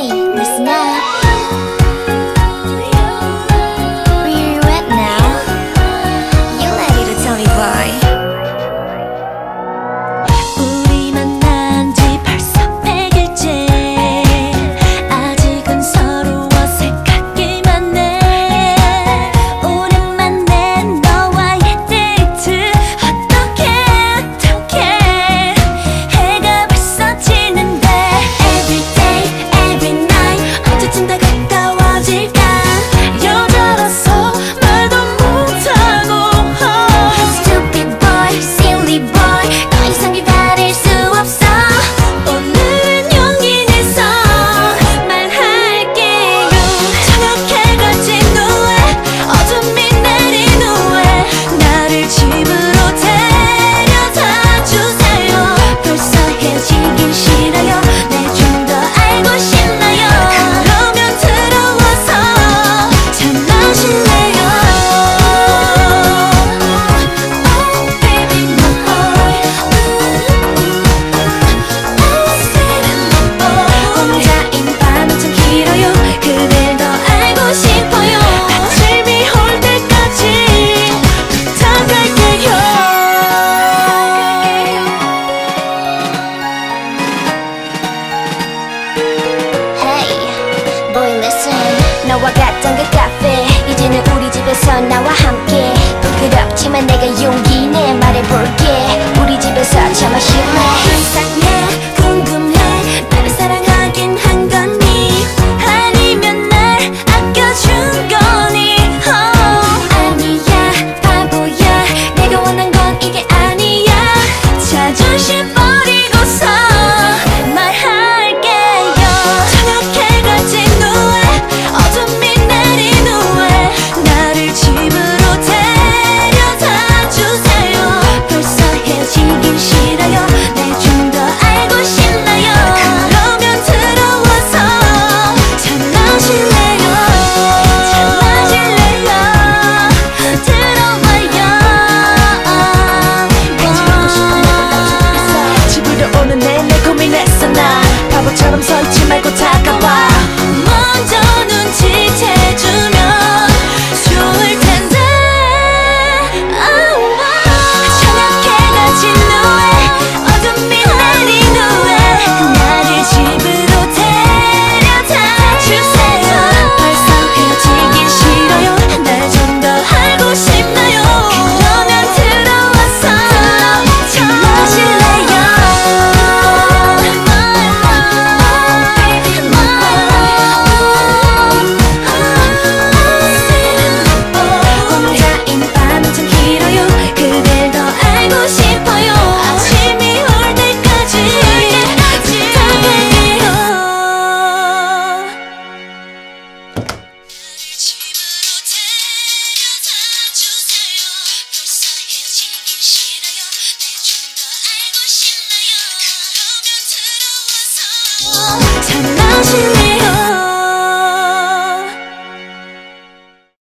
hey, listen up 나와 같던 그 카페. 이제는 우리 집에서 나와 함께. 寒い